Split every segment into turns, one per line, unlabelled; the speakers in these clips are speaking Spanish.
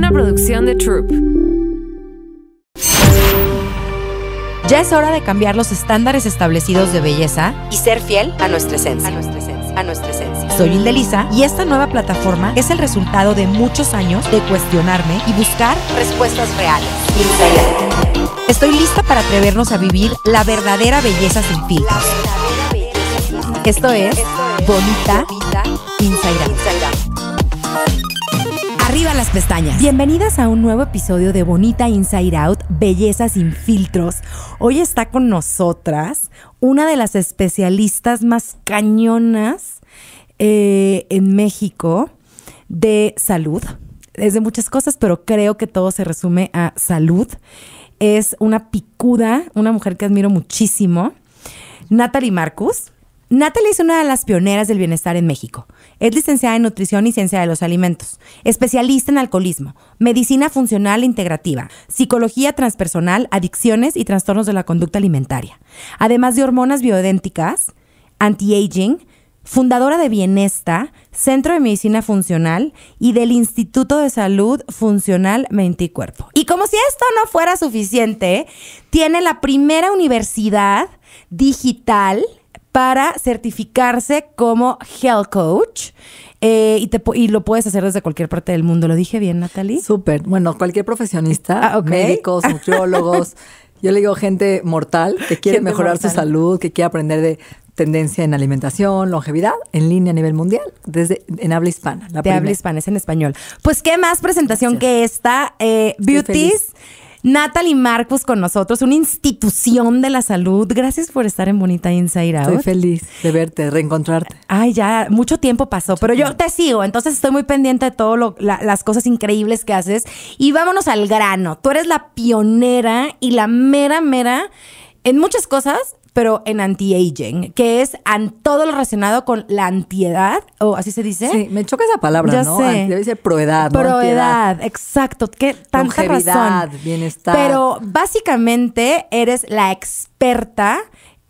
Una producción de Troop.
Ya es hora de cambiar los estándares establecidos de belleza y ser fiel a nuestra esencia. A nuestra esencia. A nuestra esencia. Soy Indelisa y esta nueva plataforma es el resultado de muchos años de cuestionarme y buscar respuestas reales. Estoy lista para atrevernos a vivir la verdadera belleza sin filtros. Esto es Bonita Inside Out. Pestañas. Bienvenidas a un nuevo episodio de Bonita Inside Out, Belleza sin filtros. Hoy está con nosotras una de las especialistas más cañonas eh, en México de salud. Es de muchas cosas, pero creo que todo se resume a salud. Es una picuda, una mujer que admiro muchísimo. Natalie Marcus. Natalie es una de las pioneras del bienestar en México. Es licenciada en nutrición y ciencia de los alimentos, especialista en alcoholismo, medicina funcional e integrativa, psicología transpersonal, adicciones y trastornos de la conducta alimentaria, además de hormonas bioidénticas, anti-aging, fundadora de Bienesta, Centro de Medicina Funcional y del Instituto de Salud Funcional Mente y Cuerpo. Y como si esto no fuera suficiente, tiene la primera universidad digital para certificarse como Health Coach. eh, y, te, y lo puedes hacer desde cualquier parte del mundo. ¿Lo dije bien, Natalie?
Súper. Bueno, cualquier profesionista,
Ah,
médicos, nutriólogos. Yo le digo gente mortal que quiere
Gente
mejorar
mortal.
su salud, que quiere aprender de tendencia en alimentación, longevidad, en línea a nivel mundial, desde en habla hispana. La
de
primera.
habla hispana, es en español. Pues qué más presentación
Gracias.
que esta. Eh, Beauties.
feliz.
Natalie Marcus con nosotros, una institución de la salud. Gracias por estar en Bonita Inside Out.
Estoy feliz de verte, de reencontrarte.
Ay, ya, mucho tiempo pasó, pero yo te sigo, entonces estoy muy pendiente de todas las cosas increíbles que haces. Y vámonos al grano. Tú eres la pionera y la mera, mera en muchas cosas, pero en anti-aging, que es an- todo lo relacionado con la antiedad, o así se dice.
Sí, me choca esa palabra,
Ya
¿no?
sé.
Debe ser proedad, ¿no?
Proedad, exacto. Qué tanta razón.
bienestar.
Pero básicamente eres la experta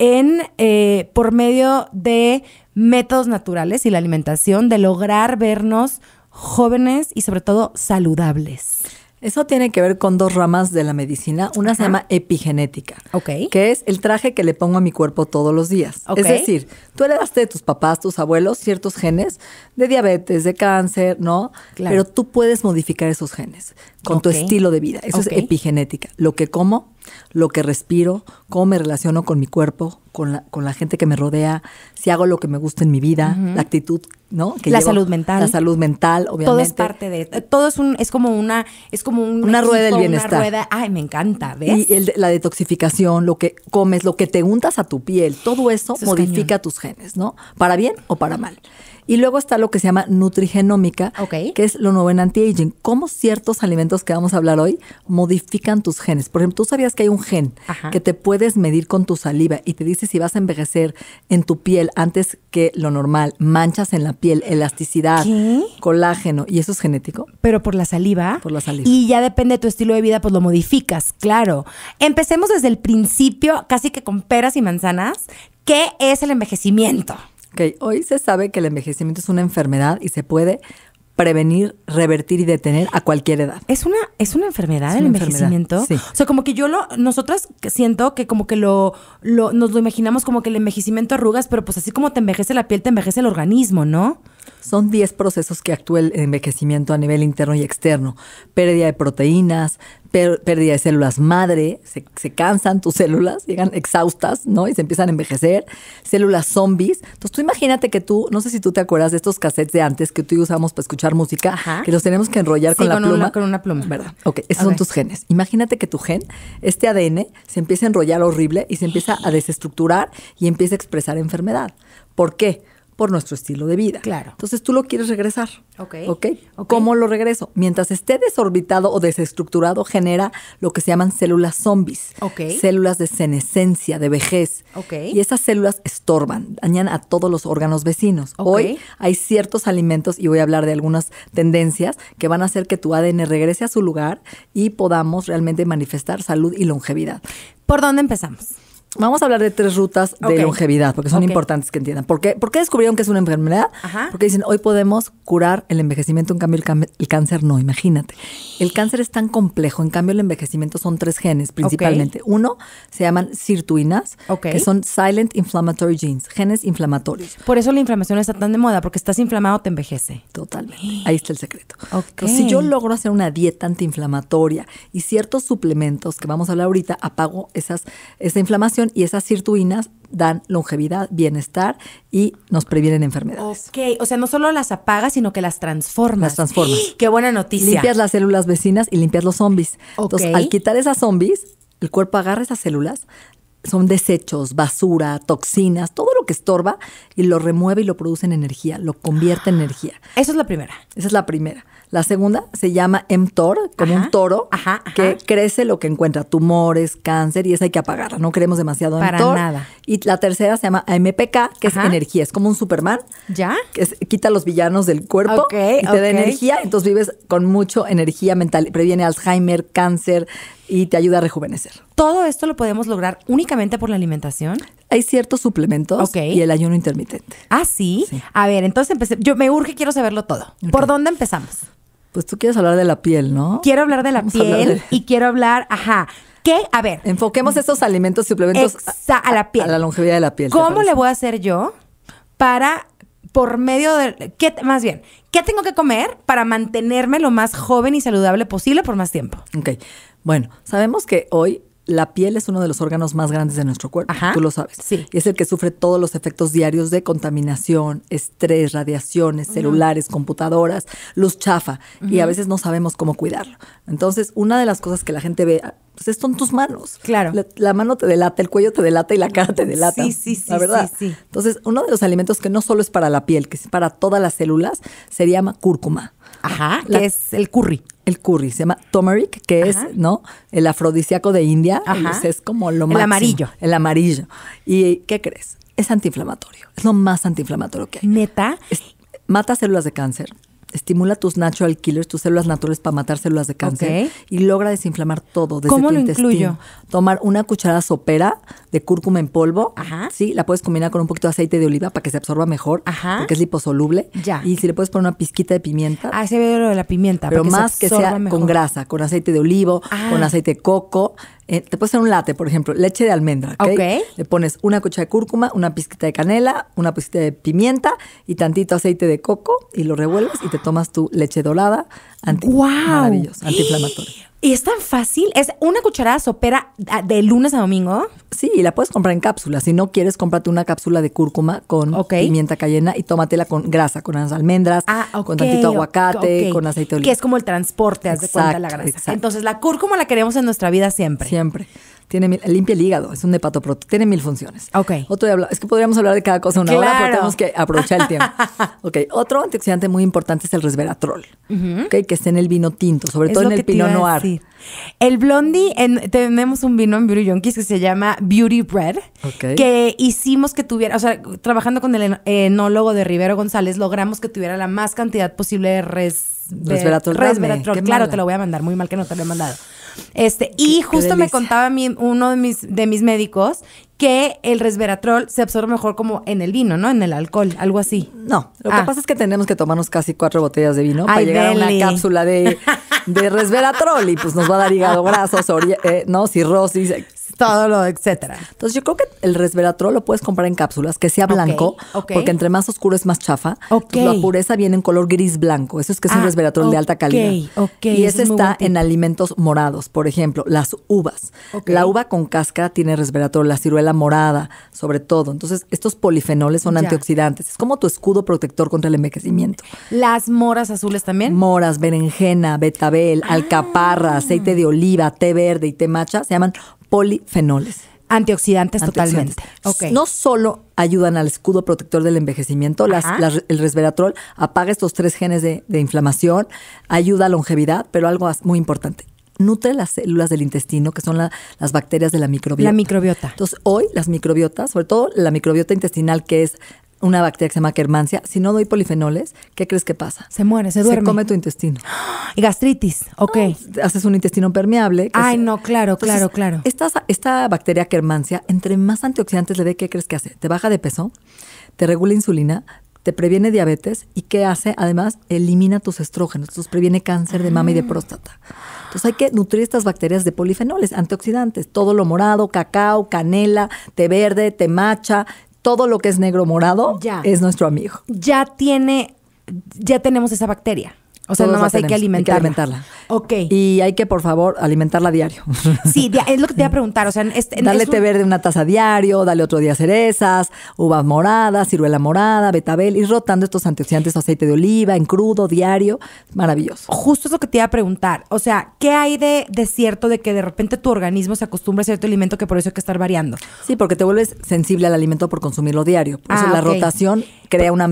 en, eh, por medio de métodos naturales y la alimentación, de lograr vernos jóvenes y sobre todo saludables.
Eso tiene que ver con dos ramas de la medicina. Una se llama epigenética.
Ok.
Que es el traje que le pongo a mi cuerpo todos los días.
Ok.
Es decir, tú heredaste de tus papás, tus abuelos, ciertos genes de diabetes, de cáncer, ¿no?
Claro.
Pero tú puedes modificar esos genes con tu estilo de vida. Eso es epigenética. Lo que como, lo que respiro, cómo me relaciono con mi cuerpo, con la, con la gente que me rodea, si hago lo que me gusta en mi vida, la actitud, ¿no? Que
La
llevo-
salud mental.
La salud mental, obviamente.
Todo es parte de todo es un es como una es como un
Una rueda del bienestar.
Una rueda, ay, me encanta, ¿ves?
Y el de- la detoxificación, lo que comes, lo que te untas a tu piel, todo eso,
Eso es
modifica tus genes, ¿no? Para bien o para mal. Y luego está lo que se llama nutrigenómica, que es lo nuevo en anti-aging. Cómo ciertos alimentos que vamos a hablar hoy modifican tus genes. Por ejemplo, tú sabías que hay un gen
Ajá.
que te puedes medir con tu saliva y te dice si vas a envejecer en tu piel antes que lo normal, manchas en la piel, elasticidad,
¿Qué?
colágeno, y eso es genético.
Pero por la saliva.
Por la saliva.
Y ya depende de tu estilo de vida, pues lo modificas, claro. Empecemos desde el principio, casi que con peras y manzanas. ¿Qué es el envejecimiento?
Ok, hoy se sabe que el envejecimiento es una enfermedad y se puede prevenir, revertir y detener a cualquier edad.
¿Es una, es una enfermedad
Es
el
una enfermedad,
envejecimiento?
sí.
O sea, como que yo lo, nosotras siento que como que lo, lo, nos lo imaginamos como que el envejecimiento arrugas, pero pues así como te envejece la piel, te envejece el organismo, ¿no?
Son 10 procesos que actúa el envejecimiento a nivel interno y externo. Pérdida de proteínas, pérdida de células madre, se, se cansan tus células, llegan exhaustas, ¿no? Y se empiezan a envejecer. Células zombies. Entonces tú imagínate que tú, no sé si tú te acuerdas de estos cassettes de antes que tú y yo usábamos para escuchar música,
Ajá.
que los tenemos que enrollar
Sí,
con la pluma.
una- con una pluma.
¿Verdad? Ok, esos son tus genes. Imagínate que tu gen, este ADN, se empieza a enrollar horrible y se empieza a desestructurar y empieza a expresar enfermedad. ¿Por qué? Por nuestro estilo de vida.
Claro.
Entonces tú lo quieres regresar.
Ok.
¿Ok?
Ok.
¿Cómo lo regreso? Mientras esté desorbitado o desestructurado, genera lo que se llaman células zombies.
Ok.
Células de senescencia, de vejez.
Ok.
Y esas células estorban, dañan a todos los órganos vecinos. Hoy hay ciertos alimentos, y voy a hablar de algunas tendencias, que van a hacer que tu ADN regrese a su lugar y podamos realmente manifestar salud y longevidad.
¿Por dónde empezamos?
Vamos a hablar de tres rutas de longevidad, porque son importantes que entiendan. ¿Por qué, ¿Por qué descubrieron que es una enfermedad?
Ajá.
Porque dicen, hoy podemos curar el envejecimiento, en cambio el, cam- el cáncer no, imagínate. El cáncer es tan complejo, en cambio el envejecimiento son tres genes principalmente. Uno se llaman sirtuinas, que son silent inflammatory genes, genes inflamatorios.
Por eso la inflamación está tan de moda, porque estás inflamado, te envejece.
Totalmente. Ahí está el secreto. Entonces, si yo logro hacer una dieta antiinflamatoria y ciertos suplementos que vamos a hablar ahorita, apago esas, esa inflamación y esas sirtuinas dan longevidad, bienestar y nos previenen enfermedades.
Ok, o sea, no solo las apagas, sino que las transformas.
Las transformas.
Qué buena noticia.
Limpias las células vecinas y limpias los zombies. Entonces,
Ok.
al quitar esas zombies, el cuerpo agarra esas células, son desechos, basura, toxinas, todo lo que estorba y lo remueve y lo produce en energía, lo convierte en energía.
Eso es la primera.
Esa es la primera. La segunda se llama mTOR, como
Ajá,
un toro,
ajá, ajá.
que crece lo que encuentra, tumores, cáncer, y esa hay que apagarla. No queremos demasiado
Para
mTOR.
nada.
Y la tercera se llama AMPK, que es energía, es como un Superman.
¿Ya?
Que es- quita los villanos del cuerpo
Ok,
y te da energía, entonces vives con mucho energía mental, previene Alzheimer, cáncer y te ayuda a rejuvenecer.
Todo esto lo podemos lograr únicamente por la alimentación.
Hay ciertos suplementos
Ok.
y el ayuno intermitente.
Ah, ¿sí?
Sí.
A ver, entonces empecé. Yo me urge, quiero saberlo todo. ¿Por dónde empezamos?
Pues tú quieres hablar de la piel, ¿no?
Quiero hablar de la
Vamos
piel
de-
y quiero hablar, ajá. ¿Qué? A ver,
Enfoquemos estos alimentos y suplementos
a la piel.
A la longevidad de la piel. ¿te
¿cómo le voy a hacer yo para, por medio de, ¿qué, más bien, ¿qué tengo que comer para mantenerme lo más joven y saludable posible por más tiempo?
Ok. Bueno, sabemos que hoy la piel es uno de los órganos más grandes de nuestro cuerpo.
Ajá.
Tú lo sabes.
Sí.
Y es el que sufre todos los efectos diarios de contaminación, estrés, radiaciones, celulares, computadoras, luz chafa. Y a veces no sabemos cómo cuidarlo. Entonces, una de las cosas que la gente ve, pues esto en tus manos.
Claro.
La, la mano te delata, el cuello te delata y la cara te delata.
Sí, sí, sí,
La verdad.
sí, sí.
Entonces, uno de los alimentos que no solo es para la piel, que es para todas las células, se llama cúrcuma.
Ajá,
La-
que es el curry.
El curry, se llama turmeric, que
Ajá.
es, ¿no? El afrodisíaco de India.
Ajá.
Es, como lo
El
máximo.
amarillo.
El amarillo. ¿Y qué crees? Es antiinflamatorio. Es lo más antiinflamatorio que hay.
Neta.
Es- mata células de cáncer, estimula tus natural killers, tus células naturales para matar células de cáncer y logra desinflamar todo desde
¿Cómo
tu
lo
intestino.
incluyo?
Tomar una cucharada sopera de cúrcuma en polvo,
Ajá.
sí, la puedes combinar con un poquito de aceite de oliva para que se absorba mejor,
Ajá.
porque es liposoluble.
Ya.
Y si le puedes poner una pizquita de pimienta,
Ah, ese veo lo de la pimienta.
pero
para se
más que sea
mejor.
con grasa, con aceite de olivo,
Ah.
con aceite de coco. Eh, te puedes hacer un latte, por ejemplo, leche de almendra. ¿ok?
Ok.
Le pones una cuchara de cúrcuma, una pizquita de canela, una pizquita de pimienta y tantito aceite de coco y lo revuelves y te tomas tu leche dorada. Anti
¡Guau!
Maravilloso, antiinflamatorio.
Y es tan fácil. Es una cucharada sopera ah, de lunes a domingo.
Sí, y la puedes comprar en cápsulas. Si no quieres, cómprate una cápsula de cúrcuma con pimienta cayena y tómatela con grasa, con las almendras,
Ah,
con tantito aguacate, con aceite de oliva.
Que es como el transporte, haz de cuenta la grasa.
exacto.
Entonces, la cúrcuma la queremos en nuestra vida siempre.
Siempre. Tiene mil- limpia el hígado, es un hepatoprote, tiene mil funciones.
Ok.
Otro es que podríamos hablar de cada cosa una hora,
Claro.
pero tenemos que aprovechar el tiempo. ok, otro antioxidante muy importante es el resveratrol, ok, que está en el vino tinto, sobre
Es
todo en el pinot noir.
El blondie, en- tenemos un vino en Beauty Junkies que se llama Beauty Bread, que hicimos que tuviera, o sea, trabajando con el en- enólogo de Rivero González, logramos que tuviera la más cantidad posible de res,
Resveratrol,
resveratrol. Claro,
mala.
te lo voy a mandar, muy mal que no te lo he mandado. Este, y justo me contaba mí uno de mis, de mis médicos que el resveratrol se absorbe mejor como en el vino, ¿no? En el alcohol, algo así.
No, lo
Ah.
que pasa es que tenemos que tomarnos casi cuatro botellas de vino para llegar a una cápsula de, de resveratrol y pues nos va a dar hígado graso, eh, no, cirrosis.
Todo lo, etcétera.
Entonces yo creo que el resveratrol lo puedes comprar en cápsulas, que sea blanco, porque entre más oscuro es más chafa.
Ok.
Entonces, la pureza viene en color gris blanco. Eso es que es un
Ah,
resveratrol de alta calidad. y
ese es
está en alimentos morados. Por ejemplo, las uvas. La uva con cáscara tiene resveratrol, la ciruela morada, sobre todo. Entonces, estos polifenoles son
Ya.
antioxidantes. Es como tu escudo protector contra el envejecimiento.
Las moras azules también.
Moras, berenjena, betabel,
Ah.
alcaparra, aceite de oliva, té verde y té matcha se llaman polifenoles.
Antioxidantes,
Antioxidantes.
totalmente. Ok.
No solo ayudan al escudo protector del envejecimiento, las-
Ajá.
las- el resveratrol apaga estos tres genes de, de inflamación, ayuda a longevidad, pero algo muy importante, nutre las células del intestino, que son la- las bacterias de la microbiota.
La microbiota.
Entonces, hoy las microbiotas, sobre todo la microbiota intestinal, que es una bacteria que se llama Kermansia, si no doy polifenoles, ¿qué crees que pasa?
Se muere, se duerme.
Se come tu intestino.
Y gastritis, ok.
Haces un intestino permeable. que
Ay,
se-
no, claro,
Entonces,
claro, claro.
Esta, esta bacteria Kermansia, entre más antioxidantes le dé, ¿qué crees que hace? Te baja de peso, te regula insulina, te previene diabetes y ¿qué hace? Además, elimina tus estrógenos, entonces previene cáncer de mama y
Ah.
de próstata. Entonces hay que nutrir estas bacterias de polifenoles, antioxidantes, todo lo morado, cacao, canela, té verde, té matcha, todo lo que es negro morado
Ya.
es nuestro amigo.
Ya tiene, ya tenemos esa bacteria. O sea, nomás hay que alimentarla.
alimentarla.
Ok.
Y hay que, por favor, alimentarla diario.
Sí, es lo que te iba a preguntar. O sea, es,
Dale
es un-
té verde una taza diario, dale otro día cerezas, uvas moradas, ciruela morada, betabel, ir rotando estos antioxidantes, aceite de oliva, en crudo, diario. Maravilloso.
Justo es lo que te iba a preguntar. O sea, ¿qué hay de, de cierto de que de repente tu organismo se acostumbra a cierto alimento que por eso hay que estar variando?
Sí, porque te vuelves sensible al alimento por consumirlo diario. Por eso
Ah,
la rotación crea una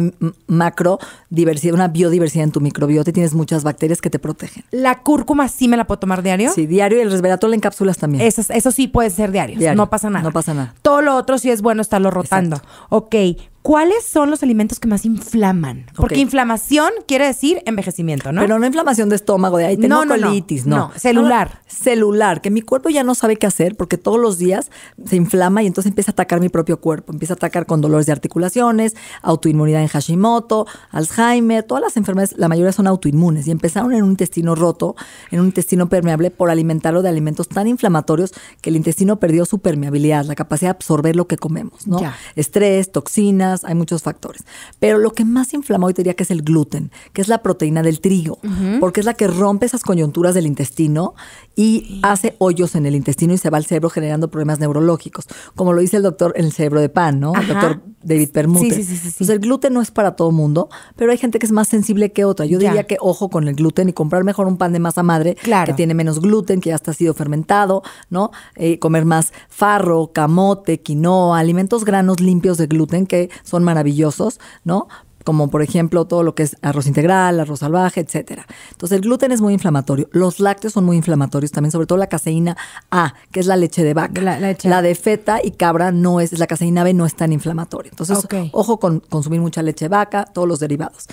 macro diversidad, una biodiversidad en tu microbiota y tienes muchas bacterias que te protegen.
¿La cúrcuma sí me la puedo tomar diario?
Sí, diario y el resveratrol en cápsulas también.
Eso, eso sí puede ser diario.
Diario.
No pasa nada.
No pasa nada.
Todo lo otro sí es bueno estarlo rotando. Ok. ¿Cuáles son los alimentos que más inflaman? Porque inflamación quiere decir envejecimiento, ¿no?
Pero no inflamación de estómago, de ahí tengo
No, no, no.
colitis, no.
No, celular.
Celular, que mi cuerpo ya no sabe qué hacer porque todos los días se inflama y entonces empieza a atacar mi propio cuerpo. Empieza a atacar con dolores de articulaciones, autoinmunidad en Hashimoto, Alzheimer, todas las enfermedades, la mayoría son autoinmunes y empezaron en un intestino roto, en un intestino permeable por alimentarlo de alimentos tan inflamatorios que el intestino perdió su permeabilidad, la capacidad de absorber lo que comemos, ¿no?
Ya.
Estrés, toxinas, hay muchos factores. Pero lo que más inflama hoy te diría que es el gluten, que es la proteína del trigo, porque es la que rompe esas coyunturas del intestino y hace hoyos en el intestino y se va al cerebro generando problemas neurológicos, como lo dice el doctor en el cerebro de pan, ¿no? El doctor David Permuter.
Sí, sí, sí.
Entonces el gluten no es para todo mundo, pero hay gente que es más sensible que otra. Yo
Ya.
diría que ojo con el gluten y comprar mejor un pan de masa madre
Claro.
que tiene menos gluten, que ya está sido fermentado, ¿no? Eh, comer más farro, camote, quinoa, alimentos granos limpios de gluten que son maravillosos, ¿no? Como por ejemplo todo lo que es arroz integral, arroz salvaje, etcétera. Entonces el gluten es muy inflamatorio. Los lácteos son muy inflamatorios también, sobre todo la caseína A, que es la leche de vaca.
La- leche.
La de feta y cabra no es, la caseína B no es tan inflamatoria. Entonces, ojo con consumir mucha leche de vaca, todos los derivados.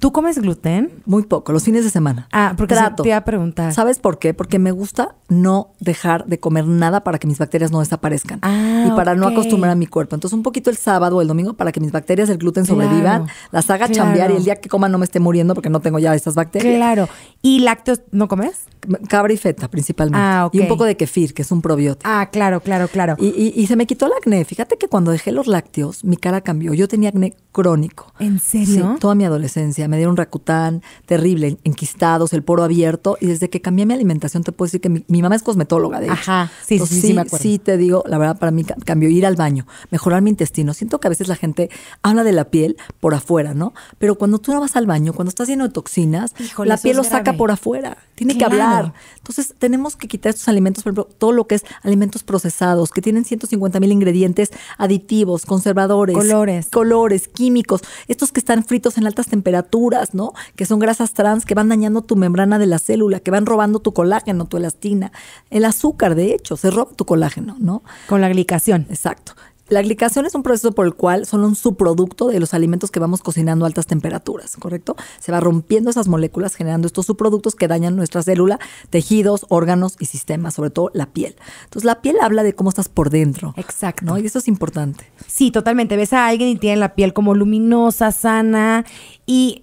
¿Tú comes gluten?
Muy poco, los fines de semana.
Ah, porque
Trato.
te iba a preguntar.
¿Sabes por qué? Porque me gusta no dejar de comer nada para que mis bacterias no desaparezcan.
Ah,
y para no acostumbrar a mi cuerpo. Entonces, un poquito el sábado o el domingo para que mis bacterias del gluten
Claro,
sobrevivan, las haga
claro.
chambear y el día que coma no me esté muriendo porque no tengo ya estas bacterias.
Claro. ¿Y lácteos no comes?
Cabra y feta, principalmente.
Ah, ok.
Y un poco de kefir, que es un probiótico.
Ah, claro, claro, claro.
Y, y- y se me quitó el acné. Fíjate que cuando dejé los lácteos, mi cara cambió. Yo tenía acné crónico.
¿En serio?
Sí, toda mi adolescencia. Me dieron racután, terrible, enquistados, el poro abierto. Y desde que cambié mi alimentación, te puedo decir que mi, mi mamá es cosmetóloga, de hecho.
Ajá, sí, sí,
Entonces,
sí, sí me acuerdo.
sí, te digo, la verdad, para mí ca- cambió ir al baño, mejorar mi intestino. Siento que a veces la gente habla de la piel por afuera, ¿no? Pero cuando tú no vas al baño, cuando estás lleno de toxinas,
Híjole,
la piel lo saca por afuera. Tiene
Claro.
que hablar. Entonces, tenemos que quitar estos alimentos, por ejemplo, todo lo que es alimentos procesados, que tienen 150 mil ingredientes aditivos, conservadores,
Colores.
colores, químicos, estos que están fritos en altas temperaturas, ¿no? Que son grasas trans que van dañando tu membrana de la célula, que van robando tu colágeno, tu elastina. El azúcar, de hecho, se roba tu colágeno, ¿no?
Con la glicación.
Exacto. La glicación es un proceso por el cual son un subproducto de los alimentos que vamos cocinando a altas temperaturas, ¿correcto? Se va rompiendo esas moléculas generando estos subproductos que dañan nuestra célula, tejidos, órganos y sistemas, sobre todo la piel. Entonces la piel habla de cómo estás por dentro.
Exacto.
¿no? Y eso es importante.
Sí, totalmente. Ves a alguien y tiene la piel como luminosa, sana. Y,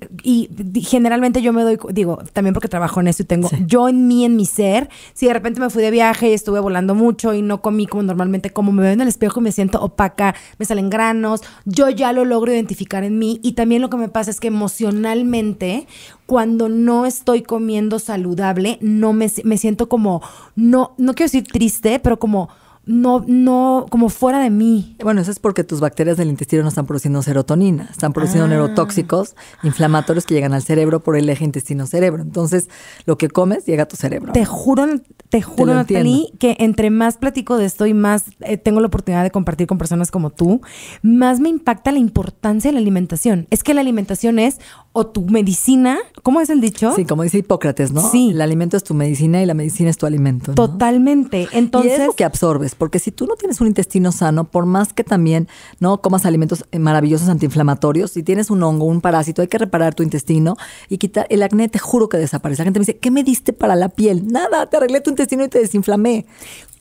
generalmente yo me doy, digo, también porque trabajo en eso y tengo,
Sí.
yo en mí, en mi ser, si de repente me fui de viaje y estuve volando mucho y no comí como normalmente como, me veo en el espejo y me siento opaca, me salen granos, yo ya lo logro identificar en mí. Y también lo que me pasa es que emocionalmente, cuando no estoy comiendo saludable, no me, me siento como, no, no quiero decir triste, pero como, no, no, como fuera de mí.
Bueno, eso es porque tus bacterias del intestino no están produciendo serotonina, están produciendo
Ah.
neurotóxicos inflamatorios que llegan al cerebro por el eje intestino-cerebro. Entonces, lo que comes llega a tu cerebro.
Te juro, te juro, Natalie, que entre más platico de esto y más eh, tengo la oportunidad de compartir con personas como tú, más me impacta la importancia de la alimentación. Es que la alimentación es o tu medicina, ¿cómo es el dicho?
Sí, como dice Hipócrates, ¿no?
Sí.
El alimento es tu medicina y la medicina es tu alimento. ¿no?
Totalmente.
y
Entonces,
es lo que absorbes. Porque si tú no tienes un intestino sano, por más que también no comas alimentos eh, maravillosos antiinflamatorios, si tienes un hongo, un parásito, hay que reparar tu intestino y quitar el acné, te juro que desaparece. La gente me dice, ¿qué me diste para la piel? Nada, te arreglé tu intestino y te desinflamé.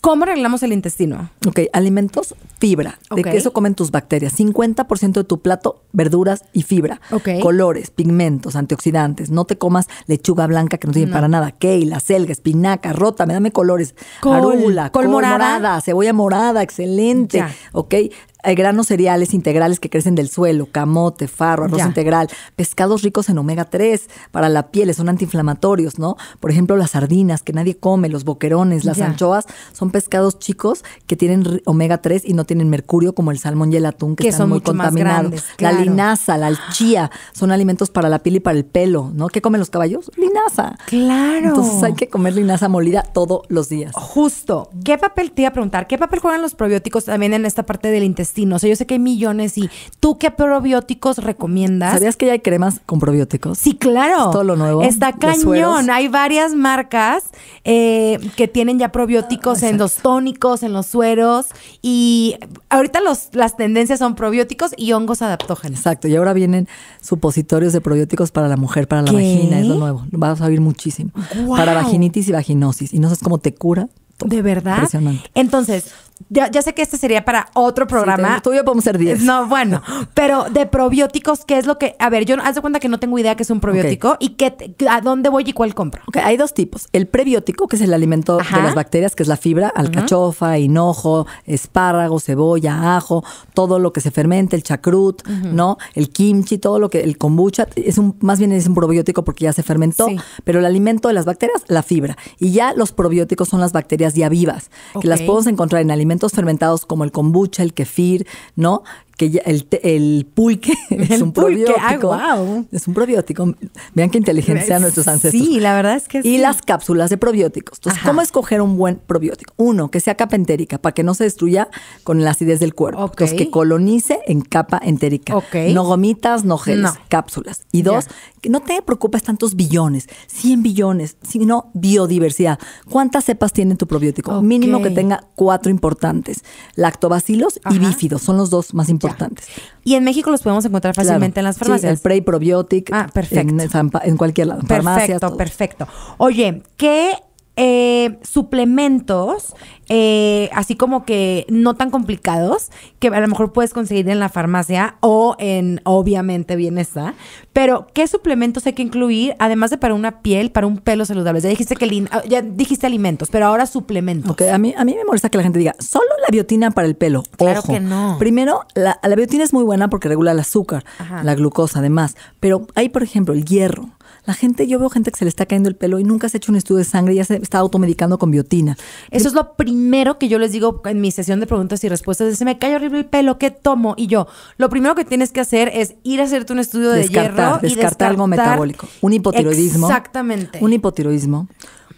¿Cómo arreglamos el intestino?
Ok, alimentos, fibra. ¿De qué eso comen tus bacterias? 50% de tu plato, verduras y fibra.
Ok.
Colores, pigmentos, antioxidantes. No te comas lechuga blanca que no sirve para nada. Kale, selga, espinaca, rótame, dame colores.
Col.
Arula,
Col morada.
cebolla morada, excelente.
Ya.
Ok. Hay granos cereales integrales que crecen del suelo, camote, farro, arroz
Ya.
integral, pescados ricos en omega 3 para la piel, son antiinflamatorios, ¿no? Por ejemplo, las sardinas que nadie come, los boquerones, las
Ya.
anchoas, son pescados chicos que tienen omega 3 y no tienen mercurio como el salmón y el atún que,
Que
están
son
muy contaminados.
grandes,
La
claro.
linaza, la chía, son alimentos para la piel y para el pelo, ¿no? ¿Qué comen los caballos? Linaza.
Claro.
Entonces hay que comer linaza molida todos los días.
Justo. ¿Qué papel te iba a preguntar? ¿Qué papel juegan los probióticos también en esta parte del intestino? O sea, yo sé que hay millones y ¿tú qué probióticos recomiendas?
¿Sabías que ya hay cremas con probióticos?
Sí, claro.
Es todo lo nuevo,
Está cañón. Hay varias marcas eh, que tienen ya probióticos
Ah,
en los tónicos, en los sueros. Y ahorita los, las tendencias son probióticos y hongos adaptógenos.
Exacto, y ahora vienen supositorios de probióticos para la mujer, para la
¿Qué?
vagina, es lo nuevo. Vas a oír muchísimo. Para vaginitis y vaginosis. Y no sabes cómo te cura. todo.
¿De verdad?
Impresionante.
Entonces, ya, ya sé que este sería para otro programa.
Sí, te- tú y yo podemos ser 10.
No, bueno, pero de probióticos, ¿qué es lo que...? A ver, yo haz de cuenta que no tengo idea qué es un probiótico y qué, te- a dónde voy y cuál compro.
Ok, hay dos tipos. El prebiótico, que es el alimento
Ajá.
de las bacterias, que es la fibra, alcachofa, hinojo, espárrago, cebolla, ajo, todo lo que se fermenta, el chacrut, ¿no? El kimchi, todo lo que, el kombucha, es un, más bien es un probiótico porque ya se fermentó,
Sí.
pero el alimento de las bacterias, la fibra. Y ya los probióticos son las bacterias ya vivas, que las podemos encontrar en alimentos fermentados como el kombucha, el kefir, ¿no? Que ya- el, el pulque es
El
un
pulque, ay,
probiótico. Es un probiótico. Vean qué inteligentes sean nuestros ancestros.
Sí, la verdad es que
Y
sí.
las cápsulas de probióticos. Entonces,
Ajá.
¿cómo escoger un buen probiótico? Uno, que sea capa entérica, para que no se destruya con la acidez del cuerpo.
Ok.
Entonces, que colonice en capa entérica.
Ok.
No gomitas, no geles,
No.
cápsulas. Y dos, que no te preocupes tantos billones, 100 billones, sino biodiversidad. ¿Cuántas cepas tiene tu probiótico? Mínimo que tenga cuatro importantes. Lactobacilos y bífidos son los dos más importantes.
Y en México los podemos encontrar fácilmente
Claro.
en las
Sí,
farmacias.
el Prey Probiotic.
Ah, perfecto.
En, cualquier lado. farmacias,
Perfecto, perfecto. Oye, ¿qué eh, suplementos, eh, así como que no tan complicados, que a lo mejor puedes conseguir en la farmacia o en, obviamente, bienestar, pero qué suplementos hay que incluir, además de para una piel, para un pelo saludable? Ya dijiste que ya dijiste alimentos, pero ahora suplementos.
Ok, a mí, a mí me molesta que la gente diga, solo la biotina para el pelo.
Claro
Ojo.
que no.
Primero, la, la biotina es muy buena porque regula el azúcar,
Ajá.
la glucosa además. Pero hay, por ejemplo, el hierro. La gente, yo veo gente que se le está cayendo el pelo y nunca se ha hecho un estudio de sangre y ya se está automedicando con biotina.
Eso es lo primero que yo les digo en mi sesión de preguntas y respuestas. Se me cae horrible el pelo, ¿qué tomo? Y yo, lo primero que tienes que hacer es ir a hacerte un estudio de
descartar,
hierro y
descartar algo metabólico. Un hipotiroidismo.
Exactamente.
Un hipotiroidismo.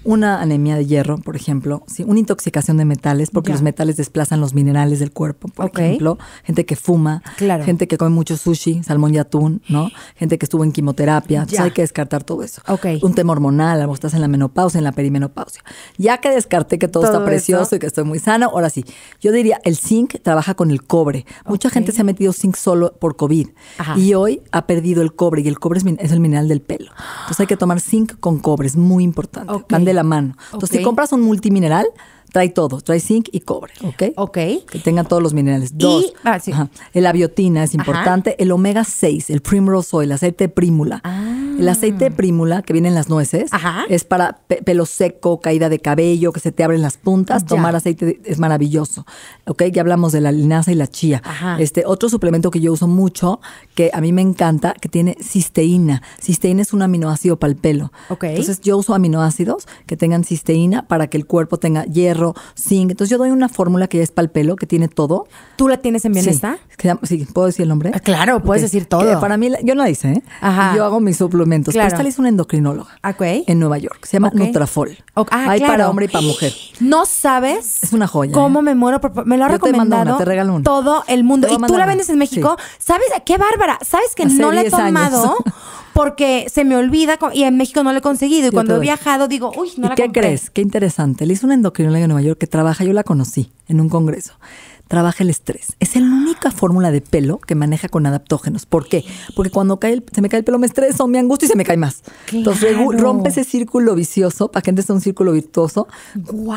Una anemia de hierro, por ejemplo, sí, una intoxicación de metales, porque
Ya.
los metales desplazan los minerales del cuerpo, por ejemplo, gente que fuma,
Claro.
gente que come mucho sushi, salmón y atún, ¿no? Gente que estuvo en quimioterapia, entonces hay que descartar todo eso.
Ok.
Un tema hormonal, a estás en la menopausia, en la perimenopausia. Ya que descarté que todo,
Todo
está precioso
eso.
y que estoy muy sana, ahora sí, yo diría, el zinc trabaja con el cobre. Mucha gente se ha metido zinc solo por COVID
Ajá.
y hoy ha perdido el cobre y el cobre es, es el mineral del pelo. Entonces hay que tomar zinc con cobre, es muy importante. Van de la mano. Entonces,
Ok.
si compras un multimineral, trae todo, trae zinc y cobre, ¿ok?
Ok.
Que tengan todos los minerales. Dos,
ah, sí.
la biotina es importante. El omega 6, el primrose oil, el aceite de prímula. El aceite de prímula que viene en las nueces
Ah. Ajá.
es para pe- pelo seco, caída de cabello, que se te abren las puntas.
Ya.
Tomar aceite de- es maravilloso. ¿Ok? Ya hablamos de la linaza y la chía.
Ajá.
Este otro suplemento que yo uso mucho, que a mí me encanta, que tiene cisteína. Cisteína es un aminoácido para el pelo.
Ok.
Entonces yo uso aminoácidos que tengan cisteína para que el cuerpo tenga hierro, zinc. Entonces yo doy una fórmula que ya es para el pelo, que tiene todo.
¿Tú la tienes en bienestar?
Sí, ¿puedo decir el nombre?
Ah, claro, puedes decir todo.
Que para mí, yo no la hice, ¿eh?
Ajá.
Yo hago mis suplementos.
Claro.
Pero esta la hizo una endocrinóloga en Nueva York. Se llama. Nutrafol.
Ah,
Hay
claro.
para hombre y para mujer.
No sabes.
Es una joya,
¿Cómo
¿eh?
me muero? por- me lo ha
Yo te mando
recomendado
una, te regalo una.
todo el mundo.
Te
Y tú la vendes en México. ¿Sabes? ¡Qué bárbara! ¿Sabes que
Hace
no la he
10 años.
tomado? porque se me olvida y en México no lo he conseguido. Y cuando he viajado digo, uy, no
¿Y
la
qué
compré.
crees? Qué interesante. Le hizo una endocrinóloga en Nueva York que trabaja, yo la conocí en un congreso. Trabaja el estrés. Es la única fórmula de pelo que maneja con adaptógenos. ¿Por qué? Porque cuando cae el- se me cae el pelo me estreso, me angustio y se me cae más. Entonces rompe ese círculo vicioso para que entres en un círculo virtuoso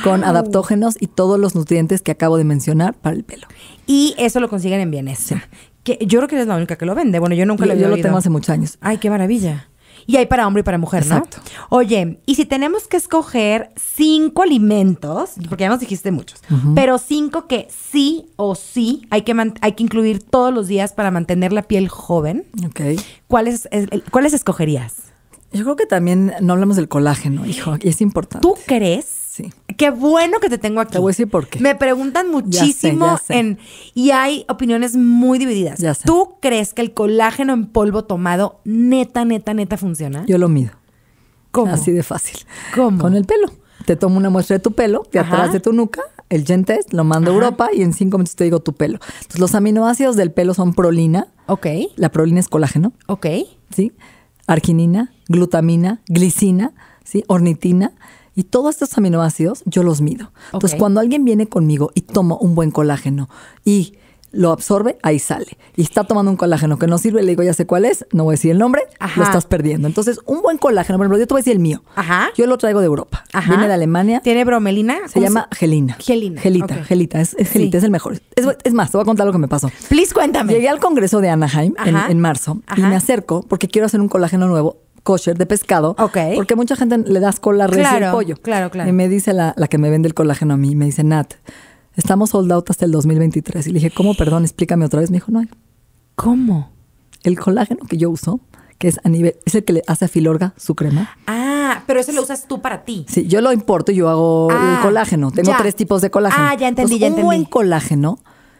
con adaptógenos y todos los nutrientes que acabo de mencionar para el pelo.
Y eso lo consiguen en Bienesa. Que yo creo que eres la única que lo vende. Bueno, yo nunca lo había
yo lo tengo hace muchos años.
Ay, qué maravilla. Y hay para hombre y para mujer, ¿no?
Exacto.
Oye, y si tenemos que escoger cinco alimentos, porque ya nos dijiste muchos, pero cinco que sí o sí hay que, hay que incluir todos los días para mantener la piel joven,
Ok.
¿cuáles, es- ¿cuáles escogerías?
Yo creo que también no hablamos del colágeno, hijo, y es importante.
¿Tú crees?
Sí.
Qué bueno que te tengo aquí.
Te voy a decir por qué.
Me preguntan muchísimo
ya sé.
en y hay opiniones muy divididas.
Ya sé.
¿Tú crees que el colágeno en polvo tomado neta, neta, neta funciona?
Yo lo mido.
¿Cómo?
Así de fácil.
¿Cómo?
Con el pelo. Te tomo una muestra de tu pelo, de
Ajá.
atrás de tu nuca, el Gen Test, lo mando a. Europa y en cinco minutos te digo tu pelo. Entonces, los aminoácidos del pelo son prolina.
Ok,
La prolina es colágeno,
ok.
¿sí? Arginina, glutamina, glicina, ¿sí? Ornitina. Y todos estos aminoácidos yo los mido. Entonces, cuando alguien viene conmigo y toma un buen colágeno y lo absorbe, ahí sale. Y está tomando un colágeno que no sirve, le digo, ya sé cuál es, no voy a decir el nombre,
Ajá.
lo estás perdiendo. Entonces, un buen colágeno, por ejemplo, yo te voy a decir el mío.
Ajá.
Yo lo traigo de Europa.
Ajá.
Viene de Alemania.
¿Tiene bromelina?
Se
¿Cómo
llama gelina.
Gelina,
Gelita, gelita. Es, es gelita,
Sí.
es el mejor. Es, es más, te voy a contar lo que me pasó.
Please, cuéntame.
Llegué al congreso de Anaheim en, marzo y me acerco porque quiero hacer un colágeno nuevo kosher de pescado.
Ok.
Porque mucha gente le das con la res y
Claro,
el pollo.
claro, claro.
Y me dice la, la que me vende el colágeno a mí, me dice, Nat, estamos sold out hasta el 2023. Y le dije, ¿cómo? Perdón, explícame otra vez. Me dijo, no,
¿Cómo?
el colágeno que yo uso, que es a nivel, es el que le hace a Filorga su crema.
Ah, pero eso lo usas tú para ti.
Sí, yo lo importo y yo hago
Ah,
el colágeno. Tengo
ya.
tres tipos de colágeno.
Ah, ya entendí,
Entonces,
ya
un
entendí.
buen colágeno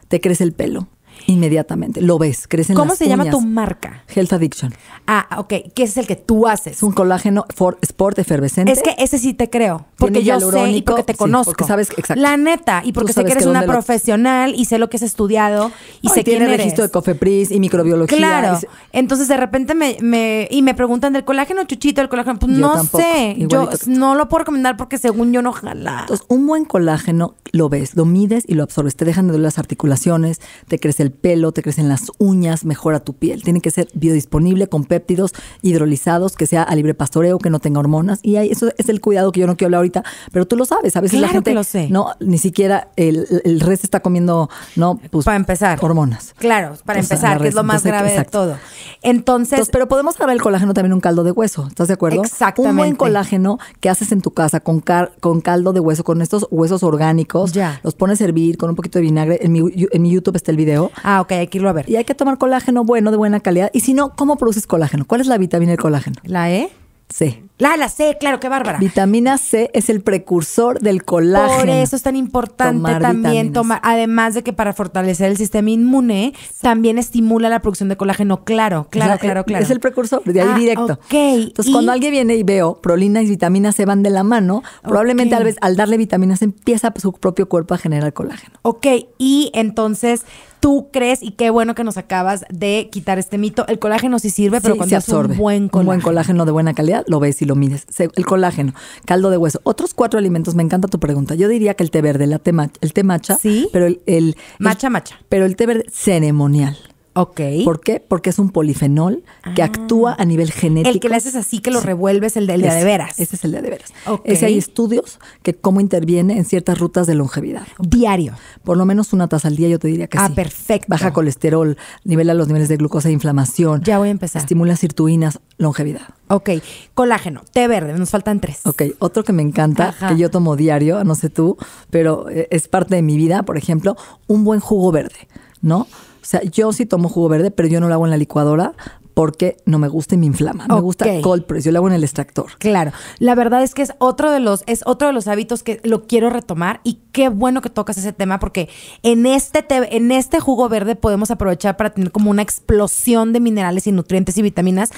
te crece el pelo inmediatamente. Lo ves, crece en
¿Cómo
las
se llama tu marca?
Health Addiction.
Ah, ok, ese es el que tú haces.
Es un colágeno for sport efervescente.
Es que ese sí te creo, porque yo sé y porque te
sí,
conozco.
porque sabes- exacto.
La neta, y porque sé que eres
que
una
lo-
profesional y sé lo que has estudiado y
No,
sé quién
tiene
eres.
registro de Cofepris y microbiología.
Claro.
y se-
Entonces de repente me, me- y me preguntan del colágeno chuchito, el colágeno. Pues
Yo
no
tampoco,
sé. Yo no lo puedo recomendar porque según yo no jala.
Entonces, un buen colágeno lo ves, lo mides y lo absorbes. Te dejan de doler las articulaciones, te crece el pelo, te crecen las uñas, mejora tu piel. Tiene que ser biodisponible con péptidos hidrolizados, que sea a libre pastoreo, que no tenga hormonas. Y ahí, eso es el cuidado que yo no quiero hablar ahorita, pero tú lo sabes. A veces la gente
que lo sé.
no ni siquiera el, el resto está comiendo, no, pues
para empezar.
hormonas.
Claro, para empezar, que es lo
res-
más grave
exacto.
de todo. Entonces,
Entonces, pero podemos agarrar el colágeno también un caldo de hueso, ¿estás de acuerdo?
Exactamente.
Un buen colágeno que haces en tu casa con, car- con caldo de hueso, con estos huesos orgánicos,
Ya.
los pones a hervir con un poquito de vinagre. En mi, en mi YouTube está el video.
Ah, ok, hay que irlo a ver.
Y hay que tomar colágeno bueno, de buena calidad. Y si no, ¿cómo produces colágeno? ¿Cuál es la vitamina del colágeno?
¿La E?
C.
La, la C, claro, qué bárbara.
Vitamina C es el precursor del colágeno.
Por eso es tan importante
Tomar
también tomar, además de que para fortalecer el sistema inmune, también estimula la producción de colágeno. Claro, claro,
O sea,
claro, claro.
Es el precursor, de ahí
Ah,
directo.
ok.
Entonces,
Y-
cuando alguien viene y veo prolina y vitamina C van de la mano, probablemente
Ok.
al, vez- al darle vitaminas empieza su propio cuerpo a generar colágeno.
Ok, y entonces tú crees, y qué bueno que nos acabas de quitar este mito, el colágeno sí sirve, pero
Sí,
cuando
se
es
absorbe.
un buen colágeno.
Un buen colágeno de buena calidad, lo ves y lo mides. El colágeno, caldo de hueso. Otros cuatro alimentos, me encanta tu pregunta. Yo diría que el té verde, la té macha, el té matcha,
Sí.
pero el, el- el-
matcha.
Pero el té verde ceremonial.
Ok.
¿Por qué? Porque es un polifenol que
Ah.
actúa a nivel genético.
el que le haces así que lo revuelves, el del de, de veras.
Ese es el de, de veras.
Ok.
Ese hay estudios que cómo interviene en ciertas rutas de longevidad.
Diario.
Por lo menos una taza al día yo te diría que
Ah,
sí.
perfecto.
Baja colesterol, nivela los niveles de glucosa e inflamación.
Ya voy a empezar.
Estimula sirtuinas, longevidad.
Ok. Colágeno, té verde, nos faltan tres.
Ok, otro que me encanta,
Ajá.
que yo tomo diario, no sé tú, pero eh, es parte de mi vida, por ejemplo, un buen jugo verde, ¿no? O sea, yo sí tomo jugo verde, pero yo no lo hago en la licuadora porque no me gusta y me inflama. Me gusta cold press, yo lo hago en el extractor.
Claro, la verdad es que es otro de los es otro de los hábitos que lo quiero retomar y qué bueno que tocas ese tema porque en este té- en este jugo verde podemos aprovechar para tener como una explosión de minerales y nutrientes y vitaminas,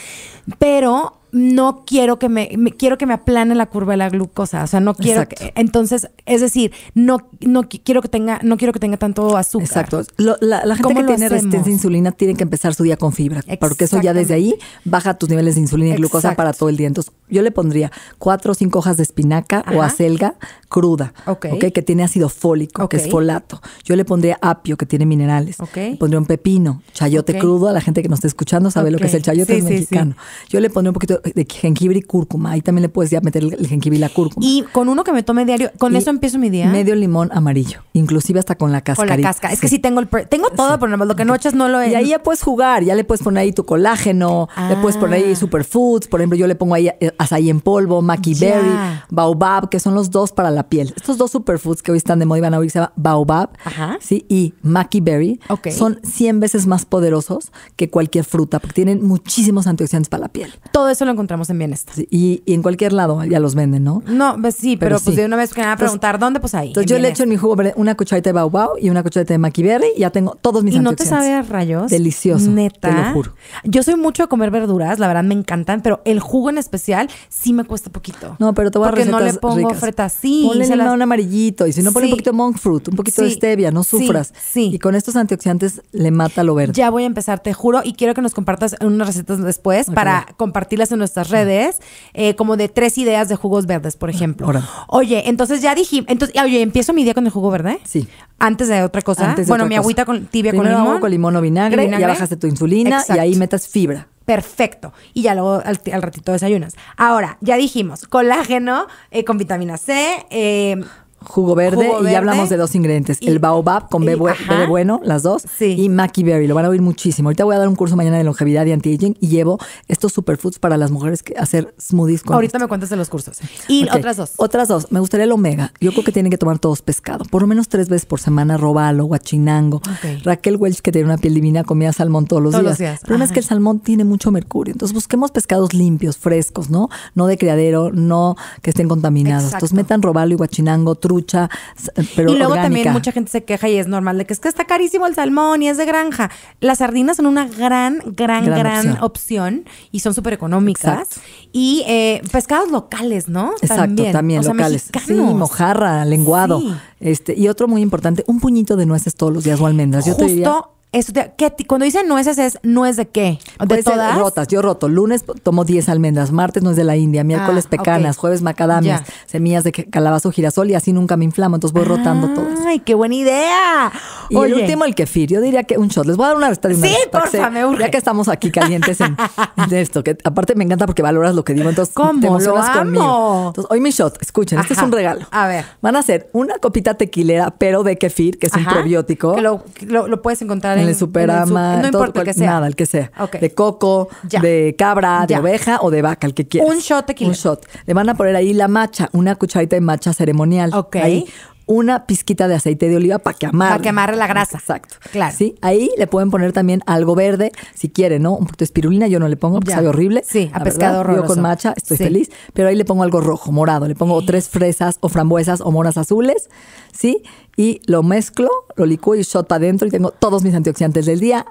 pero no quiero que me, me- quiero que me aplane la curva de la glucosa, o sea, no quiero
Exacto.
que, entonces, es decir, no no qui- quiero que tenga no quiero que tenga tanto azúcar.
Exacto. Lo- la, la gente
¿Cómo
que tiene
hacemos?
resistencia a insulina tiene que empezar su día con fibra, porque eso ya desde ahí baja tus niveles de insulina y glucosa para todo el día. Entonces, yo le pondría cuatro o cinco hojas de espinaca o acelga cruda,
Ok.
¿ok? que tiene ácido fólico, que es folato. Yo le pondría apio, que tiene minerales.
Ok.
Le pondría un pepino, chayote crudo. A la gente que nos está escuchando sabe lo que es el chayote
Sí,
es
sí, sí.
mexicano. Yo le pondría un poquito de jengibre y cúrcuma. Ahí también le puedes ya meter el, el jengibre y la cúrcuma.
Y con uno que me tome diario, con
Y
eso empiezo mi día.
Medio limón amarillo, inclusive hasta con la
con
cascarita.
la cáscara. Es que sí tengo el tengo todo, pero lo que no echas no lo es.
Y ahí ya puedes jugar, ya le puedes poner ahí tu colágeno, le puedes poner ahí
Ah.
superfoods, por ejemplo, yo le pongo ahí eh, azaí en polvo, maki berry, baobab, que son los dos para la piel. Estos dos superfoods que hoy están de moda y van a oír se llama baobab,
Ajá.
sí, y maki berry, son 100 veces más poderosos que cualquier fruta, porque tienen muchísimos antioxidantes para la piel.
todo eso lo encontramos en Bienestar.
Sí, y, y en cualquier lado ya los venden, ¿no?
No, pues sí, pero,
Pero
pues
sí.
de una vez que me van a
Entonces-
preguntar dónde, pues ahí.
Entonces
en
yo le echo en mi jugo una cucharita de baobab y una cucharita de maki berry y ya tengo todos mis
¿Y no te sabe a rayos?
Delicioso,
Neta.
te lo juro.
Yo soy mucho de comer verduras, la verdad me encantan, pero el jugo en especial sí me cuesta poquito.
No, pero te voy a
Porque no le pongo
ricas.
fretas. Sí,
Ponle
se las-
limón amarillito y si no ponle
Sí.
un poquito de monk fruit, un poquito de stevia, no sufras.
sí.
Y con estos antioxidantes le mata lo verde.
Ya voy a empezar, te juro, y quiero que nos compartas unas recetas después para compartirlas en nuestras redes, eh, como de tres ideas de jugos verdes, por ejemplo. Oye, entonces ya dije, entonces, oye, empiezo mi día con el jugo verde.
Sí.
Antes de otra cosa.
Antes de
bueno,
otra
mi
cosa.
agüita con, tibia
Primero
con limón.
con limón o vinagre,
¿Y vinagre?
ya bajaste tu insulina
Exacto.
y ahí metas fibra.
Perfecto. Y ya luego al, al ratito desayunas. Ahora, ya dijimos, colágeno eh, con vitamina C, eh,
Jugo verde,
Jugo
y
verde.
ya hablamos de dos ingredientes.
Y-
el baobab con
y-
B, bue-
ajá.
B de bueno, las dos.
Sí.
Y maki berry, lo van a oír muchísimo. Ahorita voy a dar un curso mañana de longevidad y anti-aging y llevo estos superfoods para las mujeres que hacer smoothies con
ahorita
esto.
me cuentas de los cursos. Y otras dos.
Otras dos. Me gustaría el omega. Yo creo que tienen que tomar todos pescado. Por lo menos tres veces por semana, robalo, guachinango. Raquel Welch, que tiene una piel divina, comía salmón todos los
Todos
días.
los días.
El problema es que el salmón tiene mucho mercurio. Entonces busquemos pescados limpios, frescos, ¿no? No de criadero, no que estén contaminados.
Exacto.
Entonces metan robalo y guachinango, trucha, s- pero
y luego
orgánica.
también mucha gente se queja y es normal de que es que está carísimo el salmón y es de granja. Las sardinas son una gran, gran, gran,
Gran
opción.
opción.
y son súper económicas.
Exacto.
Y eh, pescados locales, ¿no?
Exacto, también,
O sea,
locales. Sí,
mexicanos.
mojarra, lenguado.
Sí.
Este, y otro muy importante, un puñito de nueces todos los días o almendras. Yo te diría,
Justo eso te- ¿qué ti- cuando dicen nueces es nuez de qué? ¿De
Puede ser rotas. Yo roto. Lunes tomo 10 almendras, martes no es de la India, miércoles
Ah,
pecanas,
ok.
jueves macadamias, semillas de calabazo, girasol y así nunca me inflamo. Entonces voy rotando todas.
Ay, qué buena idea.
Y
Oye,
el último, el kefir. Yo diría que un shot. Les voy a dar una receta de una
Sí, porfa,
se-
me urge.
Ya que estamos aquí calientes en, en esto, que aparte me encanta porque valoras lo que digo, entonces
¿Cómo?
te
Lo
emocionas
amo.
conmigo. Entonces, hoy mi shot, escuchen, este es un regalo.
A ver.
Van a hacer una copita tequilera, pero de kefir, que es un probiótico.
Que lo, lo- lo puedes encontrar
en
en,
el Superama,
en el su- No
todo,
importa
cual-
que sea.
Nada, el que sea.
Ok.
De coco,
Ya.
de cabra,
Ya.
de oveja o de vaca, el que quieras.
Un shot tequila.
Un shot. Le van a poner ahí la macha, una cucharita de macha ceremonial.
Ok.
Ahí una pizquita de aceite de oliva para que amarre.
Para que amarre la grasa.
Exacto.
Claro.
Sí, ahí le pueden poner también algo verde, si quieren, ¿no? Un poquito de espirulina, yo no le pongo, porque
Ya.
sabe horrible.
Sí, a pescado
verdad. Yo con macha estoy
Sí.
feliz, pero ahí le pongo algo rojo, morado. Le pongo tres fresas o frambuesas o moras azules, ¿sí? Y lo mezclo, lo licúo y shot para adentro y tengo todos mis antioxidantes del día.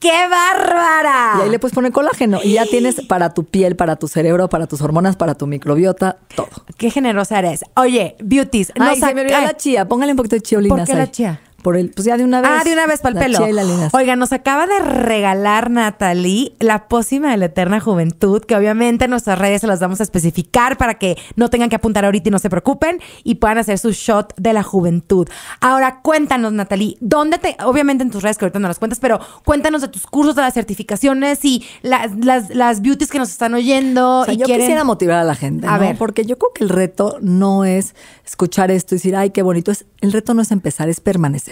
¡Qué bárbara!
Y ahí le puedes poner colágeno y ya tienes para tu piel, para tu cerebro, para tus hormonas, para tu microbiota, todo.
Qué generosa eres. Oye, Beauties.
Ay,
nos
se me olvidó
ac-
la chía. Póngale un poquito de chiolinas
¿Por qué la chía?
Por el, pues ya de una vez.
Ah, de una vez para el pelo. Oiga, nos acaba de regalar Natalie la pócima de la eterna juventud, que obviamente en nuestras redes se las vamos a especificar para que no tengan que apuntar ahorita y no se preocupen y puedan hacer su shot de la juventud. Ahora, cuéntanos, Natalie, ¿dónde te, obviamente en tus redes que ahorita no las cuentas, pero cuéntanos de tus cursos, de las certificaciones y las, las, las beauties que nos están oyendo
O sea,
y
yo
quieren...
quisiera motivar a la gente,
A
¿no?
ver.
Porque yo creo que el reto no es escuchar esto y decir, ay, qué bonito. Es, el reto no es empezar, es permanecer.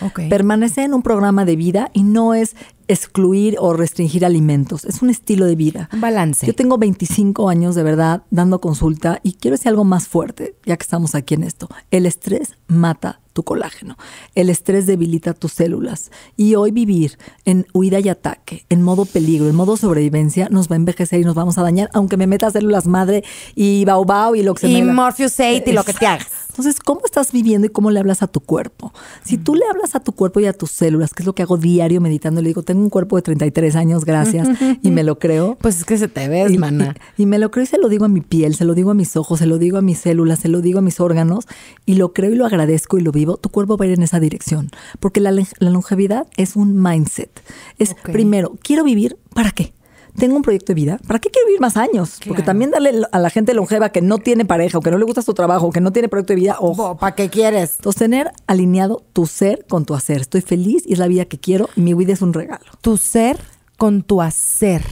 Ok.
Permanecer en un programa de vida y no es excluir o restringir alimentos. Es un estilo de vida.
Un balance.
Yo tengo 25 años de verdad dando consulta y quiero decir algo más fuerte, ya que estamos aquí en esto. El estrés mata tu colágeno. El estrés debilita tus células. Y hoy vivir en huida y ataque, en modo peligro, en modo sobrevivencia, nos va a envejecer y nos vamos a dañar, aunque me meta células madre y baobao y lo que se
Y
me
Morpheus 8 y lo que te hagas.
Entonces, ¿cómo estás viviendo y cómo le hablas a tu cuerpo? Si tú le hablas a tu cuerpo y a tus células, que es lo que hago diario meditando, le digo, tengo un cuerpo de 33 años, gracias, y me lo creo.
Pues es que se te ves,
Y,
mana.
y- y me lo creo y se lo digo a mi piel, se lo digo a mis ojos, se lo digo a mis células, se lo digo a mis órganos y lo creo y lo agradezco y lo vivo, tu cuerpo va a ir en esa dirección. Porque la, longevidad es un mindset. Es primero, quiero vivir, ¿para qué? Tengo un proyecto de vida. ¿Para qué quiero vivir más años? Porque también darle a la gente longeva que no tiene pareja o que no le gusta su trabajo o que no tiene proyecto de vida, ojo.
¿Para qué quieres?
Entonces, tener alineado tu ser con tu hacer. Estoy feliz y es la vida que quiero y mi vida es un regalo.
Tu ser con tu hacer.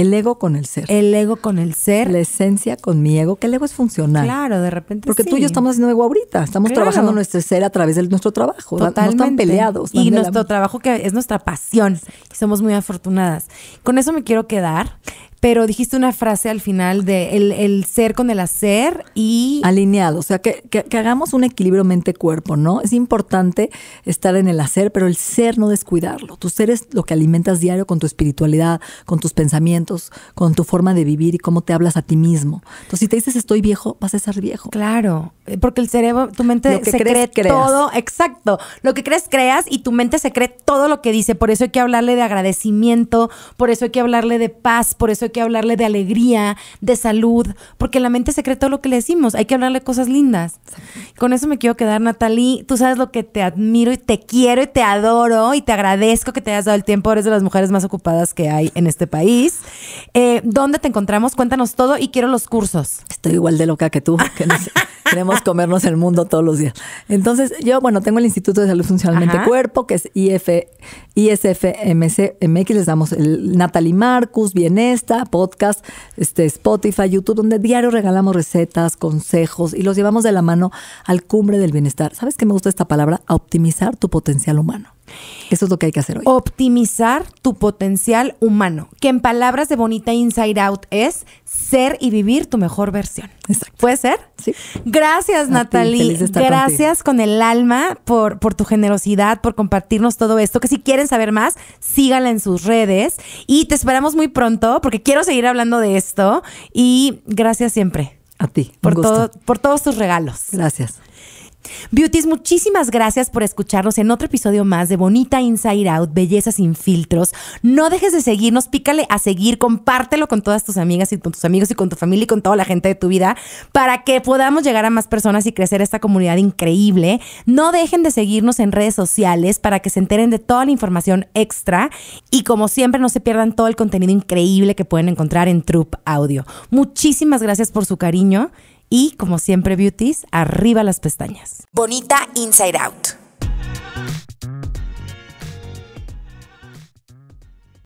El ego con el ser.
El ego con el ser.
la esencia con mi ego, que el ego es funcional.
Claro, de repente
Porque
sí.
tú y yo estamos haciendo ego ahorita. Estamos
Claro.
trabajando nuestro ser a través de nuestro trabajo. No
Totalmente.
están peleados.
Y
la
nuestro trabajo que es nuestra pasión. Y somos muy afortunadas. Con eso me quiero quedar. Pero dijiste una frase al final de el, el ser con el hacer y
alineado, o sea, que, que- que hagamos un equilibrio mente-cuerpo, ¿no? Es importante estar en el hacer, pero el ser no descuidarlo. Tu ser es lo que alimentas diario con tu espiritualidad, con tus pensamientos, con tu forma de vivir y cómo te hablas a ti mismo. Entonces, si te dices estoy viejo, vas a ser viejo.
Claro, eh, porque el cerebro, tu mente se
crees,
cree
creas.
todo, exacto. Lo que crees, creas y tu mente se cree todo lo que dice. Por eso hay que hablarle de agradecimiento, por eso hay que hablarle de paz, por eso hay que hablarle de alegría, de salud, porque la mente se cree todo lo que le decimos. Hay que hablarle cosas lindas. Con eso me quiero quedar, Natalie. Tú sabes lo que te admiro y te quiero y te adoro y te agradezco que te hayas dado el tiempo. Eres de las mujeres más ocupadas que hay en este país. Eh, ¿Dónde te encontramos? Cuéntanos todo y quiero los cursos.
Estoy igual de loca que tú, que nos- queremos comernos el mundo todos los días. Entonces, yo, bueno, tengo el Instituto de Salud Funcionalmente
Ajá.
Cuerpo, que es IF, ISFMC, MX, les damos el Natalie Marcus, Bienesta, podcast, este, Spotify, YouTube, donde diario regalamos recetas, consejos y los llevamos de la mano al cumbre del bienestar. ¿Sabes qué me gusta esta palabra? A optimizar tu potencial humano. Eso es lo que hay que hacer hoy.
Optimizar tu potencial humano, que en palabras de Bonita Inside Out es ser y vivir tu mejor versión.
Exacto.
¿Puede ser?
Sí.
Gracias,
ti,
Natalie. Gracias con el alma por, por tu generosidad, por compartirnos todo esto. Que si quieren saber más, síganla en sus redes. Y te esperamos muy pronto porque quiero seguir hablando de esto. Y gracias siempre
A ti.
por, todo, por todos tus regalos.
Gracias.
Beauties, muchísimas gracias por escucharnos en otro episodio más de Bonita Inside Out, Belleza sin filtros. No dejes de seguirnos, pícale a seguir, compártelo con todas tus amigas y con tus amigos y con tu familia y con toda la gente de tu vida para que podamos llegar a más personas y crecer esta comunidad increíble. No dejen de seguirnos en redes sociales para que se enteren de toda la información extra y como siempre no se pierdan todo el contenido increíble que pueden encontrar en Troop Audio. Muchísimas gracias por su cariño. Y como siempre, beauties, arriba las pestañas. Bonita Inside Out.